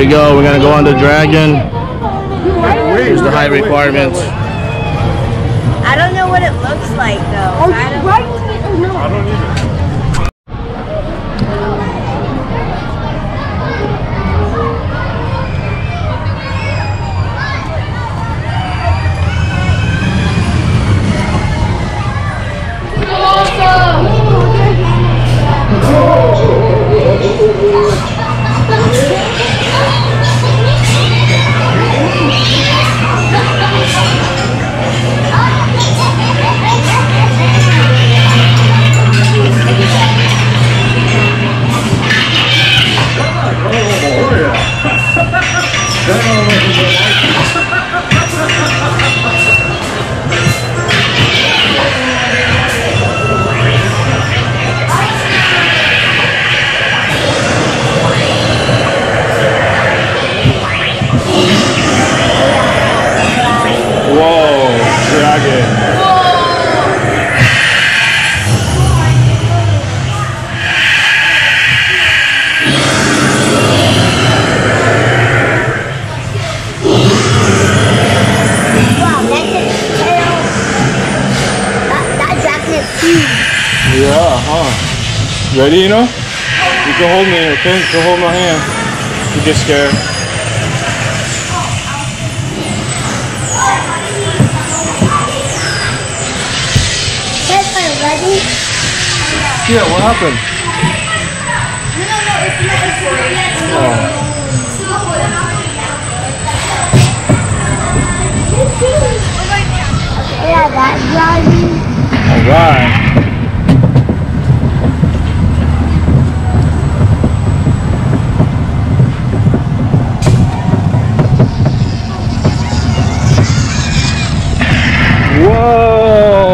we go. We're gonna go on the dragon. Here's the height requirements. I don't know what it looks like though. Oh, I don't- right or no? I don't either. Huge. Yeah, huh? Ready, you know? You can hold me, okay? You can hold my hand. You get scared. Ready? Yeah, what happened? No, no, no, it's not, it's not yet. Yeah, that's. Alright. Whoa!